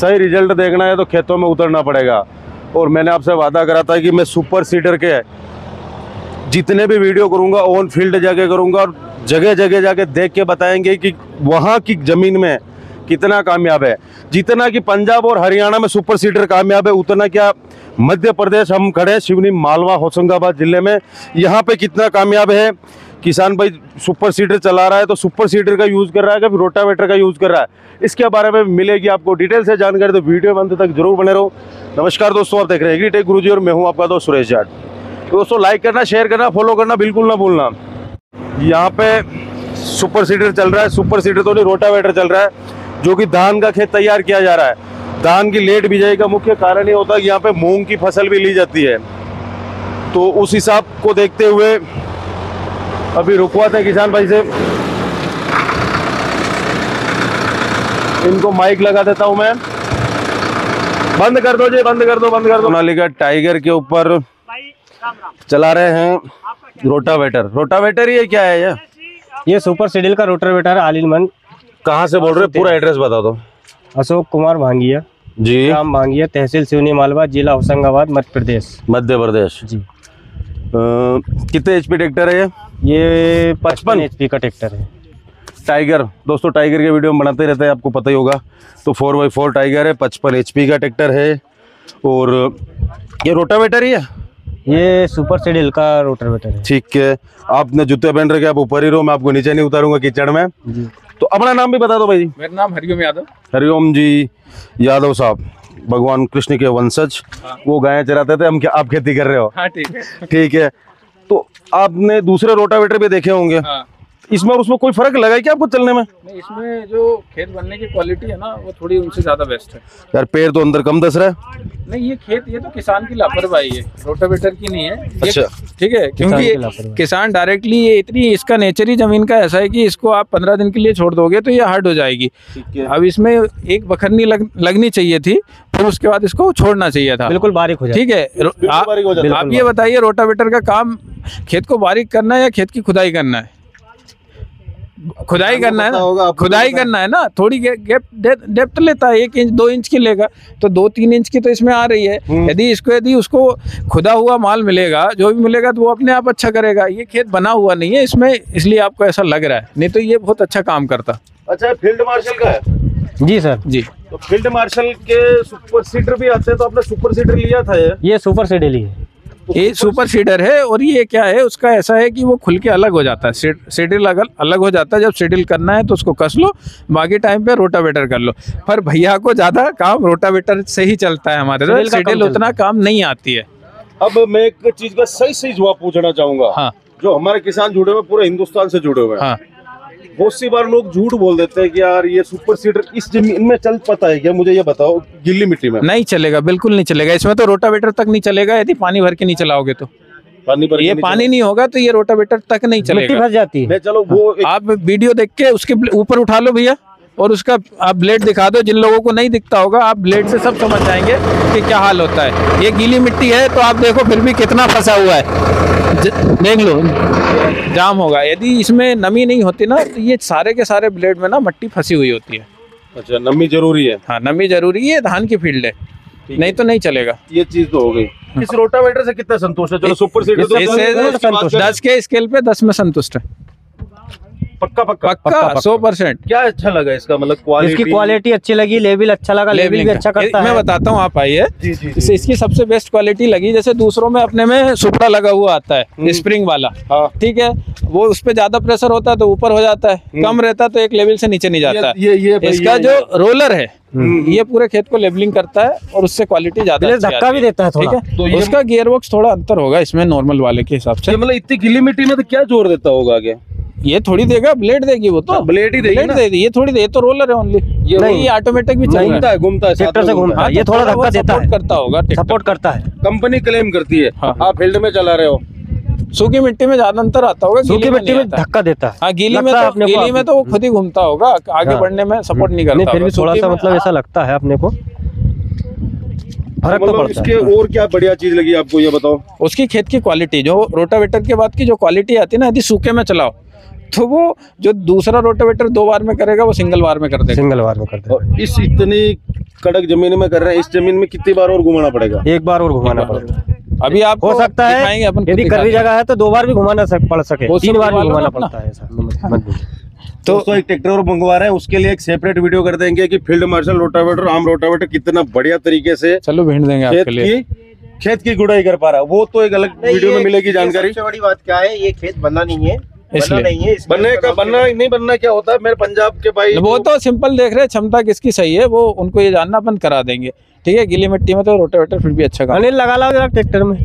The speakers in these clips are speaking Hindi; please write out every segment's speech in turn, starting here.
सही रिज़ल्ट देखना है तो खेतों में उतरना पड़ेगा। और मैंने आपसे वादा करा था कि मैं सुपर सीडर के जितने भी वीडियो करूँगा ऑन फ़ील्ड जाके करूँगा और जगह जगह जाके देख के बताएँगे कि वहाँ की ज़मीन में कितना कामयाब है। जितना कि पंजाब और हरियाणा में सुपर सीडर कामयाब है, उतना क्या मध्य प्रदेश हम खड़े शिवनी मालवा होशंगाबाद ज़िले में। यहाँ पे कितना कामयाब है? किसान भाई सुपर सीडर चला रहा है तो सुपर सीडर का यूज़ कर रहा है कि फिर रोटावेटर का यूज़ कर रहा है? इसके बारे में मिलेगी आपको डिटेल से जानकारी तो वीडियो में अंत तक ज़रूर बने रहो। नमस्कार दोस्तों, आप देख रहे हैं एग्री टेक गुरुजी और मैं हूँ आपका दोस्त सुरेश जाट। तो दोस्तों लाइक करना शेयर करना फॉलो करना, बिल्कुल ना भूलना। यहाँ पे सुपर सीडर चल रहा है, सुपर सीडर तो नहीं, रोटावेटर चल रहा है, जो कि धान का खेत तैयार किया जा रहा है। धान की लेट बिजाई का मुख्य कारण ये होता है कि यहाँ पे मूंग की फ़सल भी ली जाती है। तो उस हिसाब को देखते हुए अभी रुकवाते हैं किसान भाई से। इनको माइक लगा देता हूँ मैं। बंद कर दो जी बंद कर दो बंद कर दो। सोनालिका टाइगर के ऊपर चला रहे हैं रोटावेटर। रोटावेटर ये क्या है ये? ये सुपर सीडल का रोटरवेटर आलिलमन कहाँ से बोल रहे हो? पूरा एड्रेस बता दो। अशोक कुमार भांगिया। जी। ग्राम भांगिया तहसील सिवनी मालवा जिला होशंगाबाद मध्य प्रदेश। मध्य प्रदेश। जी। कितने एचपी ट्रैक्टर है ये? ये पचपन एच का ट्रैक्टर है। टाइगर दोस्तों टाइगर के वीडियो हम बनाते रहते हैं आपको पता ही होगा। तो फोर बाई फोर टाइगर है पचपन एच का ट्रैक्टर है और ये रोटावेटर ही है? ये सुपर सीडल का रोटरवेटर है। ठीक है। आपने जूते पहन रखे आप ऊपर ही रहो मैं आपको नीचे नहीं उतारूँगा कीचड़ में। तो अपना नाम भी बता दो भाई। मेरा नाम हरिओम यादव। हरिओम जी यादव साहब भगवान कृष्ण के वंशज। वो गायें चराते थे हम क्या आप खेती कर रहे हो? हाँ ठीक है। ठीक है। तो आपने दूसरे रोटावेटर भी देखे होंगे। हाँ। इसमें और उसमें कोई फ़र्क लगा है क्या आपको चलने में? इसमें जो खेत बनने की क्वालिटी है ना वो थोड़ी उनसे ज़्यादा बेस्ट है। यार पैर तो अंदर कम दस रहा है। नहीं ये खेत ये तो किसान की लापरवाही है। रोटावेटर की नहीं है। अच्छा। ठीक है क्योंकि किसान डायरेक्टली ये इतनी इसका नेचर ही ज़मीन का ऐसा है कि इसको आप पंद्रह दिन के लिए छोड़ दोगे तो ये हार्ड हो जाएगी। अब इसमें एक बखरनी लग, लगनी चाहिए थी फिर उसके बाद इसको छोड़ना चाहिए था। बिल्कुल बारीक हो जाए ठीक है। आप ये बताइए रोटावेटर का काम खेत को बारीक करना है या खेत की खुदाई करना है? खुदाई करना है ना? खुदाई करना है ना? थोड़ी गैप डेप्थ लेता है एक इंच दो इंच की लेगा तो दो तीन इंच की तो इसमें आ रही है। हम्म। यदि इसको यदि उसको खुदा हुआ माल मिलेगा जो भी मिलेगा तो वो अपने आप अच्छा करेगा। ये खेत बना हुआ नहीं है इसमें इसलिए आपको ऐसा लग रहा है। नहीं तो ये बहुत अच्छा काम करता। अच्छा फ़ील्ड मार्शल का है? जी सर। जी। तो फ़ील्ड मार्शल के सुपर सीटर भी आते हैं तो आपने सुपर सीटर लिया था ये? ये सुपर सीटर ही है। ये सुपर सीडर है और ये क्या है उसका ऐसा है कि वो खुल के अलग हो जाता है। सीड- सीडल अलग अलग हो जाता है जब सीडल करना है तो उसको कस लो बाकी टाइम पे रोटावेटर कर लो। पर भैया को ज़्यादा काम रोटावेटर से ही चलता है हमारे सीडल उतना काम नहीं आती है। अब मैं एक चीज़ का सही सही जवाब पूछना चाहूँगा। हाँ। जो हमारे किसान जुड़े हुए पूरे हिंदुस्तान से जुड़े हुए हैं। हाँ। बहुत सी बार लोग झूठ बोल देते हैं कि यार ये सुपर सीडर इस ज़मीन में चल पता है क्या? मुझे ये बताओ गिल्ली मिट्टी में। नहीं चलेगा बिल्कुल नहीं चलेगा। इसमें तो रोटावेटर तक नहीं चलेगा यदि पानी भर के नहीं चलाओगे तो। पानी भर ये नहीं पानी नहीं होगा तो ये रोटावेटर तक नहीं चलेगा। मिट्टी भर जाती है। चलो वो आप वीडियो देख के उसके ऊपर उठा लो भैया। और उसका आप ब्लेड दिखा दो जिन लोगों को नहीं दिखता होगा आप ब्लेड से सब समझ जाएँगे कि क्या हाल होता है। ये गीली मिट्टी है तो आप देखो फिर भी कितना फंसा हुआ है। देख लो जाम होगा। यदि इसमें नमी नहीं होती ना तो ये सारे के सारे ब्लेड में ना मट्टी फंसी हुई होती है। अच्छा नमी ज़रूरी है? हाँ नमी ज़रूरी है धान की फ़ील्ड है। नहीं तो नहीं चलेगा। ये चीज़ तो हो गई। इस रोटावेटर से कितना संतोष है? चलो सुपर सीडर तो। दस के स्केल पे दस में संतुष्ट है। पक्का पक्का पक्का सौ परसेंट। क्या अच्छा लगा इसका मतलब क्वालिटी इसकी क्वालिटी अच्छी लगी लेवल अच्छा लगा लेवल भी अच्छा करता मैं है। बताता हूँ आप आइए। जी जी इससे इसकी सबसे बेस्ट क्वालिटी लगी जैसे दूसरों में अपने में सुपड़ा लगा हुआ आता है स्प्रिंग वाला। हाँ। ठीक है? वो उस पर ज़्यादा प्रेशर होता है तो ऊपर हो जाता है। कम रहता है तो एक लेवल से नीचे नहीं जाता ये ये है इसका जो रोलर है ये पूरे खेत को लेबलिंग करता है और उससे क्वालिटी ज़्यादा धक्का भी देता है थोड़ा। ठीक तो है ये- उसका गियर बॉक्स थोड़ा अंतर होगा इसमें नॉर्मल वाले के हिसाब से। मतलब इतनी गिल्ली मिट्टी में तो क्या ज़ोर देता होगा आगे? ये थोड़ी देगा ब्लेड देगी वो तो। हाँ, blade ही देगी ब्लेड ना। ये थोड़ी दे ये तो रोलर है ओनली ये नहीं। ऑटोमेटिक भी रहा घूमता है है घूमता है ट्रैक्टर से घूमता हाँ, है ये तो थोड़ा थोड़ा धक्का देता है। करता होगा सपोर्ट करता है। कंपनी क्लेम करती है। हाँ। आप फ़ील्ड में चला रहे हो। सूखी मिट्टी में ज़्यादा अंतर आता होगा सूखी मिट्टी में धक्का देता है। हाँ गीली में तो गीली में तो वो खुद ही घूमता होगा आगे हाँ। बढ़ने में सपोर्ट नहीं करता फिर भी थोड़ा सा मतलब ऐसा लगता है अपने को। फ़र्क तो मतलब पड़ता इसके है और क्या बढ़िया चीज़ लगी आपको ये बताओ? उसकी खेत की क्वालिटी जो रोटावेटर के बाद की जो क्वालिटी आती है ना यदि सूखे में चलाओ तो वो जो दूसरा रोटावेटर दो बार में करेगा वो सिंगल बार में कर देगा। सिंगल बार में करते हैं और इस इतनी कड़क ज़मीन में कर रहे हैं इस ज़मीन में कितनी बार और घुमाना पड़ेगा? एक बार और घुमाना पड़ेगा। अभी आप हो सकता है अपन यदि दें। जगह है तो दो बार भी घुमाना पड़ सके। तीन बार भी घुमाना पड़ता है तो दोस्तों एक ट्रैक्टर और मंगवा रहे हैं उसके लिए एक सेपरेट वीडियो कर देंगे कि फ़ील्ड मार्शल रोटावेटर आम रोटावेटर कितना बढ़िया तरीके से चलो भेज देंगे खेत आपके लिए। की खेत की गुड़ाई कर पा रहा है। वो तो एक अलग वीडियो में मिलेगी जानकारी सबसे बड़ी बात क्या है ये खेत बनना नहीं है। बनना इसलिए। नहीं है बनने का बनना नहीं बनना क्या होता है? मेरे पंजाब के भाई वो तो सिंपल देख रहे हैं क्षमता किसकी सही है वो उनको ये जानना अपन करा देंगे। ठीक है गीली मिट्टी में तो रोटावेटर फिर भी अच्छा काम अनिल लगा ला जरा ट्रैक्टर में।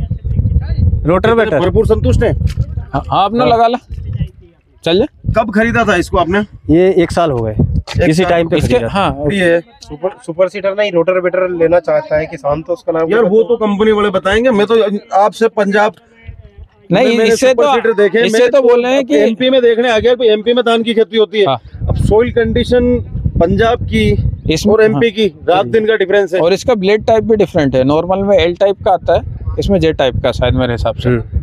रोटर भरपूर संतुष्ट है? हाँ हाँ, आपने लगा ला। चल जा। कब खरीदा था इसको आपने? ये एक साल हो गए। इसी टाइम पे इसके हाँ ये सुपर सुपर सीटर नहीं रोटर बेटर लेना चाहता है किसान तो उसका नाम यार वो तो कंपनी वाले बताएँगे। मैं तो आपसे पंजाब नहीं इससे तो देखे इससे तो बोल रहे हैं कि एमपी में देखने आ गया एमपी में धान की खेती होती है। हाँ। अब सोइल कंडीशन पंजाब की इसमें- और एमपी की रात दिन का डिफरेंस है। और इसका ब्लेड टाइप भी डिफरेंट है। नॉर्मल में एल टाइप का आता है इसमें जे टाइप का शायद मेरे हिसाब से। हम्म।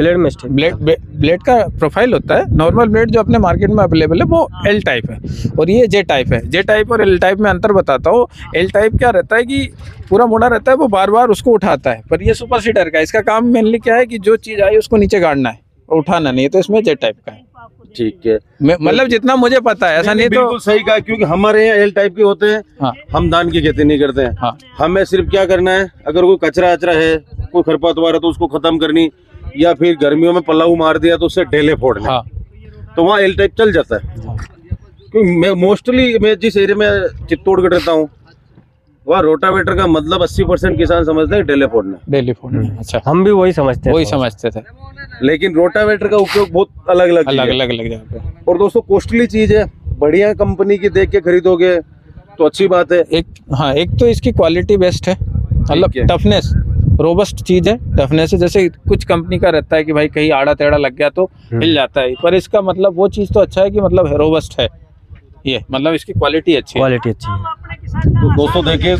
ब्लेड में स्टेप ब्लेड ब्लेड का प्रोफ़ाइल होता है नॉर्मल ब्लेड जो अपने मार्केट में अवेलेबल है वो एल टाइप है। और ये जे टाइप है। जे टाइप और एल टाइप में अंतर बताता हूँ। एल टाइप क्या रहता है कि पूरा मुड़ा रहता है वो बार बार उसको उठाता है। पर ये सुपर सीडर का। इसका काम मेनली क्या है कि जो चीज़ आई उसको नीचे गाड़ना है और उठाना नहीं है तो इसमें जे टाइप का है। ठीक है। मतलब जितना मुझे पता है ऐसा नहीं तो सही कहा क्योंकि हमारे यहाँ एल टाइप के होते हैं। हाँ। हम धान की खेती नहीं करते हैं। हाँ। हमें सिर्फ़ क्या करना है अगर कोई कचरा अचरा है कोई खरपतवार है तो उसको खत्म करनी। या फिर गर्मियों में पलाऊ मार दिया तो उससे ढेले फोड़ने। हाँ। तो वहाँ एल टाइप चल जाता है। क्योंकि मैं मोस्टली मैं जिस एरिया में चित्तौड़गढ़ रहता हूँ वहाँ रोटावेटर का मतलब 80 परसेंट किसान समझते हैं ढेले फोड़ना। डेली फ़ोन अच्छा। हम भी वही समझते हैं वही समझते थे। लेकिन रोटावेटर का उपयोग बहुत अलग अलग अलग अलग अलग जगह पे। और दोस्तों कॉस्टली चीज़ है। बढ़िया कंपनी की देख के खरीदोगे तो अच्छी बात है। एक हाँ एक तो इसकी क्वालिटी बेस्ट है। मतलब है। टफनेस रोबस्ट चीज़ है। टफनेस है जैसे कुछ कंपनी का रहता है कि भाई कहीं आड़ा टेढ़ा लग गया तो हिल जाता है। पर इसका मतलब वो चीज़ तो अच्छा है कि मतलब रोबस्ट है। ये मतलब इसकी क्वालिटी अच्छी क्वालिटी अच्छी है। तो दोस्तों देखिए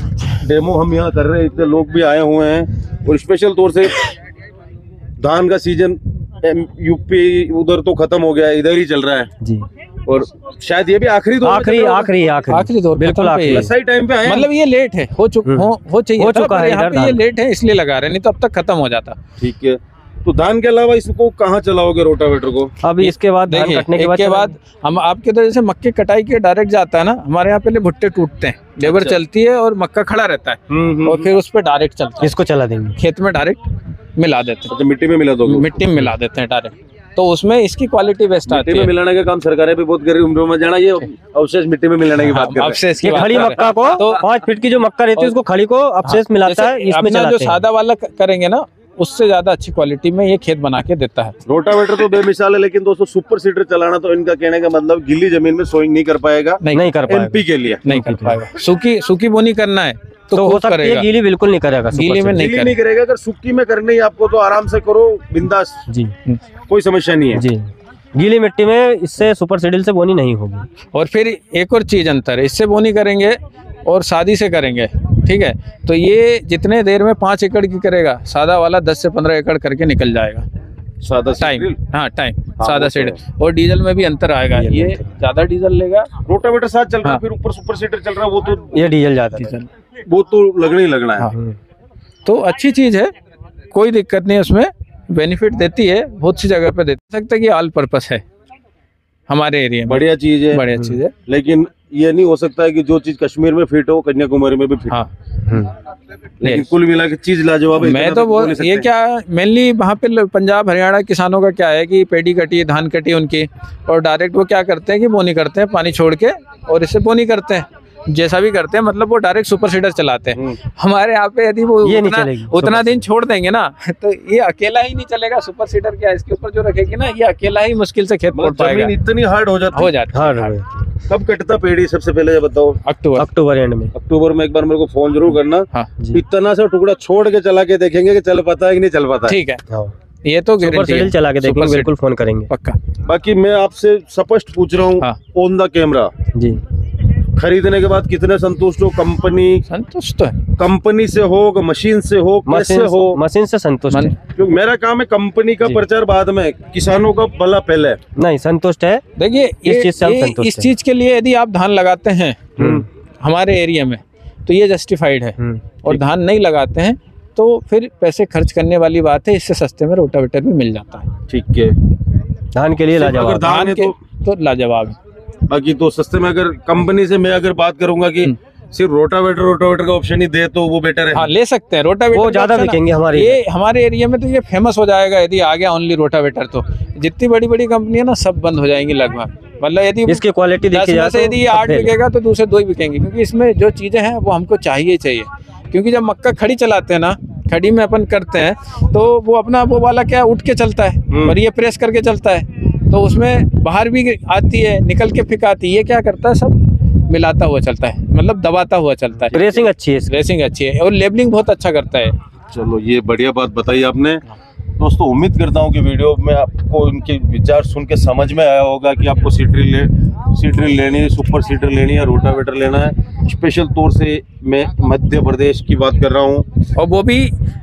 डेमो हम यहाँ कर रहे हैं। इतने लोग भी आए हुए हैं। और स्पेशल तौर से धान का सीज़न यूपी उधर तो खत्म हो गया है इधर ही चल रहा है। जी। और शायद ये भी आखिरी दौर आखिरी। आखिरी आखिरी। आखिरी दौर बिल्कुल आखिरी। है। सही टाइम पे आए मतलब ये लेट है हो चुका हम्म। हो हो चाहिए हो चुका है यहाँ पे ये लेट है इसलिए लगा रहे नहीं तो अब तक खत्म हो जाता। ठीक है। तो धान के अलावा इसको कहाँ चलाओगे रोटावेटर को? अभी इसके बाद धान कटने के बाद के बाद हम आपके तो जैसे मक्के कटाई के डायरेक्ट जाता है ना हमारे यहाँ पहले भुट्टे टूटते हैं लेबर अच्छा। चलती है और मक्का खड़ा रहता है। और फिर उस पर डायरेक्ट चलता है। इसको चला देंगे। खेत में डायरेक्ट मिला देते अच्छा मिट्टी में मिला हैं दोगे मिट्टी में मिला देते हैं डायरेक्ट तो उसमें इसकी क्वालिटी बेस्ट मिट्टी आती में है। मिलाने का काम सरकारें भी बहुत कर रही है में जाना ये अवशेष मिट्टी में मिलाने की बात कर रहे अब हैं ये बात खड़ी हैं। मक्का को तो पाँच फीट की जो मक्का रहती है उसको खड़ी को अवशेष मिलाता है इसमें जो सादा वाला करेंगे ना उससे ज़्यादा अच्छी क्वालिटी में ये खेत बना के देता है। रोटावेटर तो बेमिसाल है लेकिन दोस्तों सुपर सीडर चलाना तो इनका कहने का मतलब गिल्ली ज़मीन में सोइंग नहीं कर पाएगा। नहीं, नहीं कर पाएगा। एमपी के लिए। नहीं कर पाएगा। सूखी सूखी बोनी करना है। तो, तो हो सकती है करेगा। गीली बिल्कुल नहीं करेगा गीली में नहीं करेगा। अगर सुक्की में करनी है आपको तो आराम से करो बिंदास। जी। कोई समस्या नहीं है। जी। गीली मिट्टी में इससे सुपर सीडल से बोनी नहीं होगी। और फिर एक और चीज़ अंतर है इससे बोनी करेंगे और शादी से करेंगे ठीक है? तो ये जितने देर में पाँच एकड़ की करेगा सादा वाला दस से पंद्रह एकड़ करके निकल जाएगा। सादा टाइम हाँ टाइम हाँ, सादा तो सीड और डीजल में भी अंतर आएगा। ये ज़्यादा डीजल लेगा रोटावेटर साथ चल रहा है हाँ। फिर ऊपर सुपर सीडर चल रहा है वो तो ये डीजल ज़्यादा है। डीजल। वो तो लगना ही लगना है। हाँ। हम्म। तो अच्छी चीज़ है कोई दिक्कत नहीं है उसमें बेनिफिट देती है बहुत सी जगह पे देती सकता है कि ऑल पर्पस है हमारे एरिया में। बढ़िया चीज़ है। बढ़िया चीज़ है। लेकिन ये नहीं हो सकता है कि जो चीज़ कश्मीर में फिट हो कन्याकुमारी में भी फिट हाँ। लेकिन कुल मिला के चीज़ लाजवाब है मैं तो बोल वो ये क्या मेनली वहाँ पे पंजाब हरियाणा किसानों का क्या है कि पेड़ी कटी धान कटी उनकी और डायरेक्ट वो क्या करते हैं कि बोनी करते हैं पानी छोड़ के और इससे बोनी करते हैं। जैसा भी करते हैं मतलब वो डायरेक्ट सुपर सीडर चलाते हैं। हम्म। हमारे यहाँ पे यदि वो ये नहीं उतना, चलेगी, उतना दिन छोड़ देंगे ना तो ये अकेला ही नहीं चलेगा सुपर सीडर क्या? इसके ऊपर जो रखेगी ना ये अकेला ही मुश्किल से खेत मतलब पाएगा। इतनी हार्ड हो जाती हो। है जाता हाँ है कब कटता पेड़ी? सबसे पहले ये बताओ। अक्टूबर। अक्टूबर एंड में। अक्टूबर में एक बार मेरे को फ़ोन ज़रूर करना। हाँ। इतना सा टुकड़ा छोड़ के चला के देखेंगे कि चल पाता है कि नहीं चल पाता ठीक है। ये तो गारंटी चला के देखेंगे बिल्कुल फ़ोन करेंगे। पक्का। बाकी मैं आपसे स्पष्ट पूछ रहा हूँ हाँ। ऑन द कैमरा जी। खरीदने के बाद कितने संतुष्ट हो? कंपनी संतुष्ट। है कंपनी से हो मशीन से हो कैसे मशीन हो? मशीन से संतुष्ट। है क्योंकि मेरा काम है कंपनी का प्रचार बाद में किसानों का भला पहले। नहीं संतुष्ट है। देखिए इस चीज़ से इस चीज़ के लिए यदि आप धान लगाते हैं हम्म। हमारे एरिया में तो ये जस्टिफाइड है। हम्म, और धान नहीं लगाते हैं तो फिर पैसे खर्च करने वाली बात है इससे सस्ते में रोटावेटर भी मिल जाता है। ठीक है। धान के लिए लाजवाब। धान के तो तो लाजवाब है। बाकी तो सस्ते में अगर कंपनी से मैं अगर बात करूँगा कि हम्म। सिर्फ़ रोटावेटर रोटावेटर का ऑप्शन ही दे तो वो बेटर है। हाँ ले सकते हैं। रोटावेटर वो ज़्यादा बिकेंगे हमारे ये हमारे एरिया में तो ये फ़ेमस हो जाएगा यदि आ गया ओनली रोटावेटर तो। जितनी बड़ी बड़ी कंपनी है ना सब बंद हो जाएँगी लगभग। मतलब यदि इसकी क्वालिटी देखी जाए से तो यदि ये आठ बिकेगा तो दूसरे दो ही बिकेंगे क्योंकि इसमें जो चीज़ें हैं वो हमको चाहिए ही चाहिए। क्योंकि जब मक्का खड़ी चलाते हैं ना खड़ी में अपन करते हैं तो वो अपना वो वाला क्या उठ के चलता है हम्म। और ये प्रेस करके चलता है। तो उसमें बाहर भी आती है निकल के फिक आती है। ये क्या करता है? सब मिलाता हुआ चलता है मतलब दबाता हुआ चलता है। रेसिंग अच्छी है रेसिंग अच्छी है और लेबलिंग बहुत अच्छा करता है। चलो ये बढ़िया बात बताई आपने। दोस्तों उम्मीद करता हूँ कि वीडियो में आपको इनके विचार सुन के समझ में आया होगा कि आपको सीट्रिल ले सीट्रिल लेनी है सुपर सीटर लेनी है रोटावेटर लेना है। स्पेशल तौर से मैं मध्य प्रदेश की बात कर रहा हूँ। और वो भी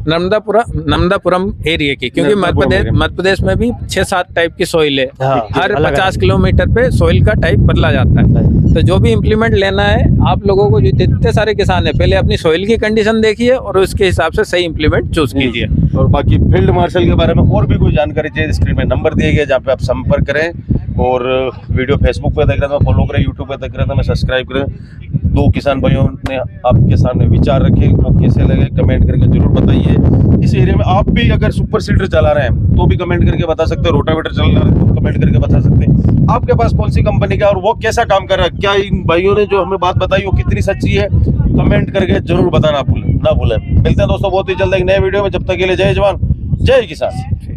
नर्मदापुरा नर्मदापुरम एरिया की क्योंकि मध्य प्रदेश मध्य प्रदेश में भी छह सात टाइप की सोइल है। हाँ, हर पचास किलोमीटर पे सोइल का टाइप बदला जाता है। तो जो भी इम्प्लीमेंट लेना है आप लोगों को जितने सारे किसान है पहले अपनी सोइल की कंडीशन देखिए और उसके हिसाब से सही इम्प्लीमेंट चूज़ कीजिए। और बाकी फ़ील्ड मार्शल के बारे में और भी कोई जानकारी चाहिए स्क्रीन में नंबर दिए गए, जहाँ पे आप संपर्क करें। और वीडियो फेसबुक पे देख रहे थे फॉलो करें यूट्यूब पे देख रहे थे मैं सब्सक्राइब करें। दो किसान भाइयों ने आपके सामने विचार रखे, वो कैसे लगे कमेंट करके ज़रूर बताइए। इस एरिया में आप भी अगर सुपर सीडर चला रहे हैं तो भी कमेंट करके बता सकते हैं रोटावेटर चला रहे हैं तो कमेंट करके बता सकते हैं। आपके पास कौन सी कंपनी का और वो कैसा काम कर रहा है? क्या इन भाइयों ने जो हमें बात बताई, वो कितनी सच्ची है? कमेंट करके ज़रूर बताना भूलें ना भूलें। मिलते हैं दोस्तों बहुत ही जल्द एक नए वीडियो में, जब तक के लिए जय जवान, जय किसान।